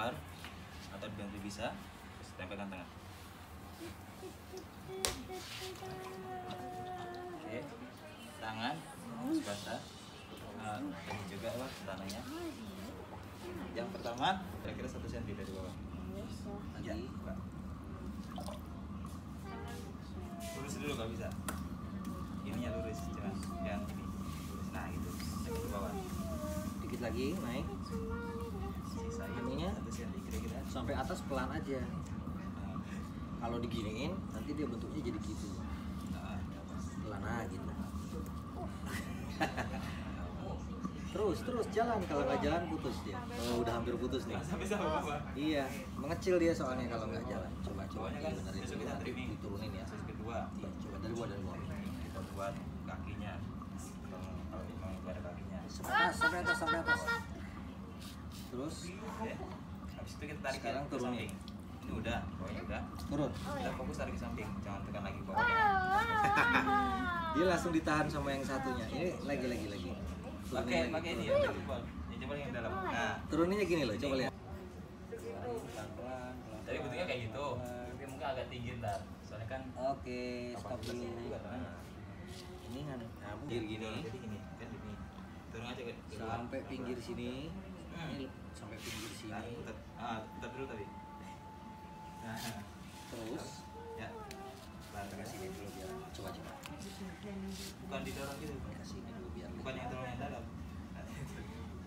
dilempar atau dibantu bisa terus tempelkan tengah oke tangan harus basah Nah, ini juga apa tanahnya yang pertama kira-kira satu senti dari bawah. Ya. lurus dulu kalau bisa. Ininya lurus jangan yang ini. Lurus nah gitu. Ke bawah. Dikit lagi naik Ininya? sampai atas pelan aja. Kalau diginiin nanti dia bentuknya jadi gitu. Pelan aja gitu. terus terus jalan kalau nggak jalan putus dia. Oh, udah hampir putus nih. Iya, mengecil dia soalnya kalau nggak jalan. Coba coba kan benerin dulu kita nanti diturunin ya. Kedua Coba dari bawah dari bawah. kita buat kakinya kalau mau ada kakinya Sampai atas, sampai atas, sampai atas. Terus? Oke. habis itu kita tarik Sekarang ke turunin. samping ini udah bawahnya udah. Turun. kita fokus tarik ke samping jangan tekan lagi bawah Dia langsung ditahan sama yang satunya. Ini lagi lagi lagi. Turunin pakai lagi, pakai ini ya yang bawah. yang coba yang dalam. Nah. Turuninnya gini loh, coba lihat. jadi bentuknya kayak gitu. Tapi mungkin agak tinggi ntar. Soalnya kan Oke, stop dulu. Nah, Ini kan nah, pinggir gini jadi gini. Kan gini. Turun aja sampai pinggir sini. Ini sampai pinggir nah, sini. putar. ah putar dulu tadi nah Terus ya Nah, ke sini dulu biar coba coba. bukan didorong gitu Ke sini dulu biar. bukan yang dorong yang dalam Nah,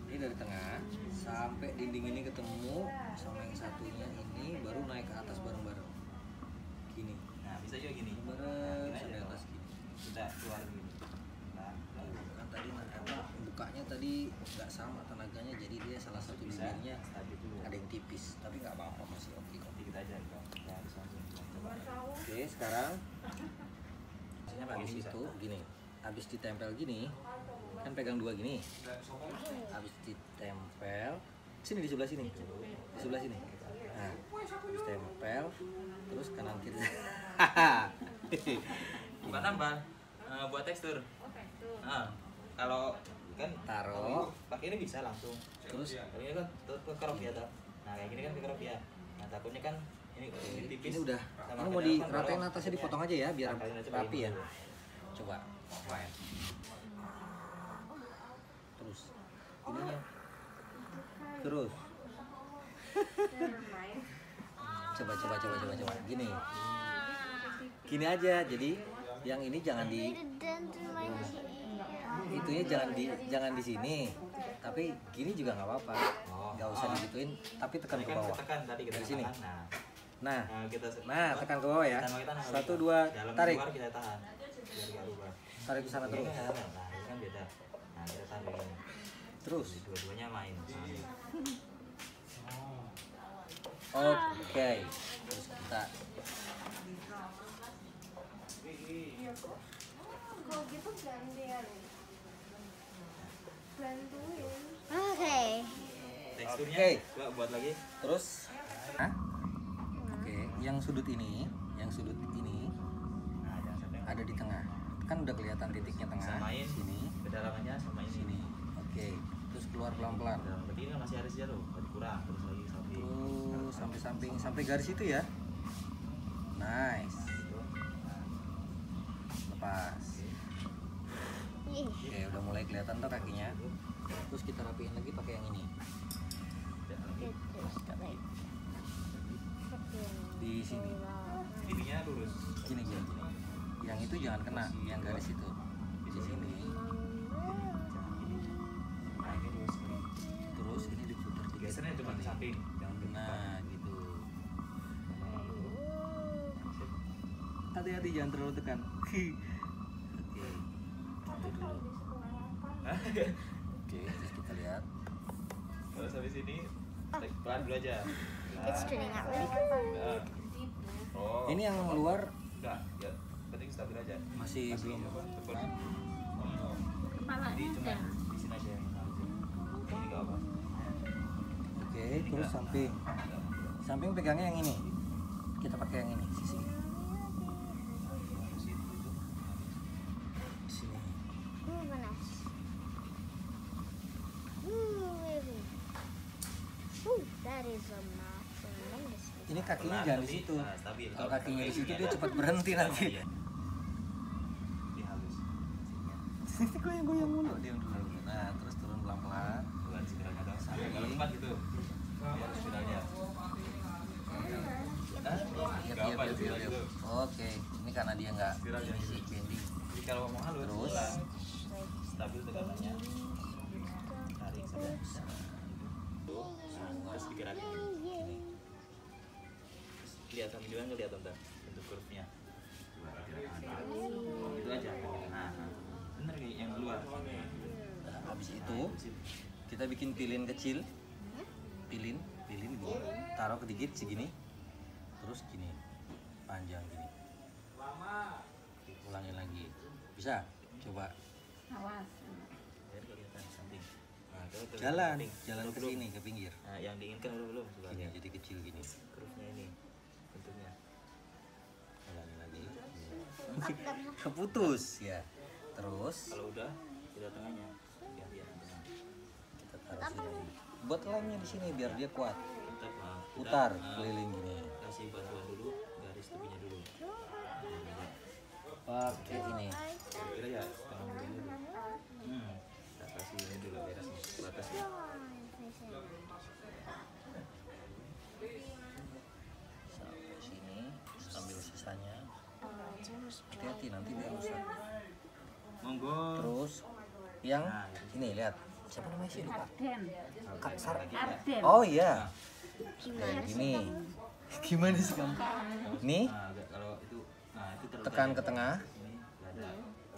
Ini dari tengah sampai dinding ini ketemu sama yang satunya ini baru naik ke atas bareng-bareng. Gini. nah bisa juga gini Nah, Bareng gini sampai atas gini. kita keluar gini nah lalu kan tadi apa bukanya tadi nggak sama satu bisa stabil dulu ada yang tipis tapi nggak apa-apa masih oke kok. Dikit aja gitu ya harus langsung coba oke sekarang. Pakai habis itu gini. Habis ditempel gini kan pegang dua gini. Habis ditempel sini di sebelah sini. Di sebelah sini. Nah habis tempel terus kanan kiri. Bukan nambah eh, buat tekstur. Nah, kalau kan Taruh. pakai ini bisa langsung. Terus? ini kan tuh ke kerok ya toh. nah kayak gini kan ke kerok ya nah takutnya kan ini, ini tipis. Ini udah. Sama ini mau kan diratain taruh. atasnya dipotong aja ya biar rapi ya. Coba. Terus. Ininya. Terus. Coba coba coba coba coba. Gini. Gini aja jadi yang ini jangan di itunya jangan di jangan di sini. Tapi gini juga nggak apa-apa. Nggak usah digituin tapi tekan ke kan bawah. tekan tadi kita Dari sini. nah. Nah nah, kita nah tekan ke bawah ya. Satu dua Dalam tarik. luar kita tahan. Biar nggak lupa tarik ke sana terus. kan nah kan beda. Nah kita tahan begini terus. Dua-duanya main ini. oke. Terus kita. Kalau gitu gantian. Bantuin. Oke. teksturnya Oke. coba buat lagi. Terus? Hah? oke yang sudut ini yang sudut ini nah sampai ada di tengah. Kan udah kelihatan titiknya tengah. Samain sini. Kedalamannya sama ini. Sini. Oke. Terus keluar pelan pelan Nah, berarti ini masih ada tuh. Berarti kurang. Terus lagi samping. Terus sampai samping sampai garis itu ya? Nice. Gitu. Lepas Ih, oke udah mulai kelihatan tuh kakinya. Terus kita rapiin lagi pakai yang ini. Di sini. Ininya lurus. Gini gini gini. Yang itu jangan kena yang garis itu. Di sini. Terus ini diputar gesernya cuma ke samping nah gitu. Hati-hati jangan terlalu tekan oke Itu dulu. Hah? Oke terus kita lihat. Kalau sampai sini tarik pelan dulu aja. Nah, It's turning out. Really good. nah. oh. Ini yang luar? Enggak ya penting stabil aja. Masih Masih belum. Jadi cuma di sini aja yang harus. Ini gak apa oke terus samping. Samping pegangnya yang ini. Kita pakai yang ini sisi sini Uh, panas. Uh, baby. Uh, that is a ini kakinya Pelan, jangan di situ. ah, stabil. Kalau kakinya di situ gini dia cepat berhenti nanti. Iya. Dia halus. Goyang-goyang mulu dia dulu. Nah, terus turun pelan-pelan. Bukan spiralnya dong. Sampai kalau empat gitu. Biar spiralnya. Ah, Iya, nggak iya, apa iya, spiral iya. itu. Oke, ini karena dia nggak bending. Jadi kalau mau halus, Terus? stabil tegangannya. Tarik sudah. Terus digerakin. Gini. Kelihatan juga nggak kelihatan dah bentuk kurvnya. Itu aja. Nah, nah. bener nih yang luar. Nah, habis itu kita bikin pilin kecil. Pilin, pilin gini. Taruh kedikit segini. Terus gini. Panjang gini. Ulangin lagi. Bisa? Coba Awas. Biar kelihatan samping. Nah, jalan, samping. jalan ke sini ke pinggir. Nah, yang diinginkan udah belum sebenarnya. jadi kecil gini. Kurvnya ini bentuknya. Ulangin lagi. Keputus ya. Terus Kalau udah tidak tengahnya. Yang tengah. kita taruh sini. Buat lemnya di sini biar dia kuat. Putar ah, keliling gini. kasih bantuan dulu garis tepinya dulu. Pakai ini. Kira ya ini dulu beres nih. Batasnya. Sampai sini, terus ambil sisanya. Hati-hati nanti dia rusak. Monggo. Terus yang Nah, ini lihat siapa namanya sih lupa. Kak Sar. Arden. Oh iya. Kayak gini. Gimana sih kamu? Nih tekan ke tengah.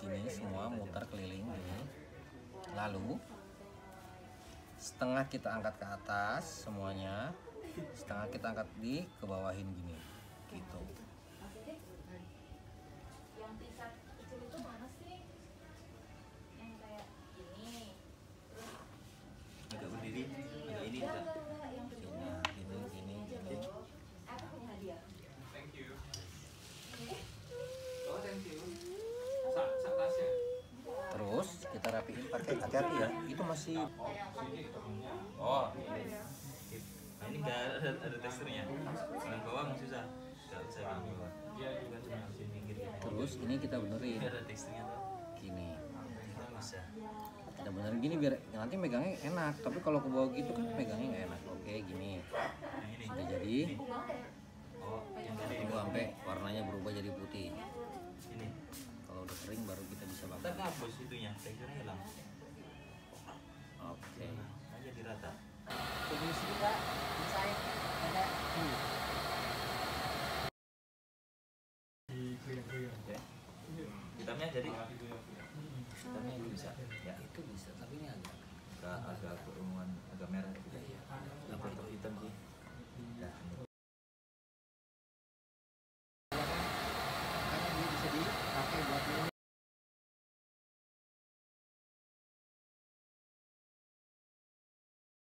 Gini semua muter keliling gini. Lalu setengah kita angkat ke atas semuanya. Setengah kita angkat di ke bawahin gini. Gitu. Agak berdiri. Agak ini enggak. Gini, gini, gini, gini. Terus kita rapiin pakai hati-hati ya. Itu masih Oh. Nah, ini enggak ada, ada teksturnya. Yang bawah nggak susah. Enggak usah di pinggir gitu. terus ini kita benerin ada teksturnya tuh. gini. Kita benerin gini biar nanti megangnya enak. Tapi kalau ke bawah gitu kan megangnya nggak enak. Oke, gini. Yang ini. Udah jadi. Oh, sampai warnanya berubah jadi putih. Kering baru kita bisa Kita bakar. hapus itunya. Teksturnya hilang. Oke. Nah, aja dirata. Ya. Hitamnya jadi. Hitamnya itu bisa. Ya. Itu bisa, tapi ini agak agak agak berumuan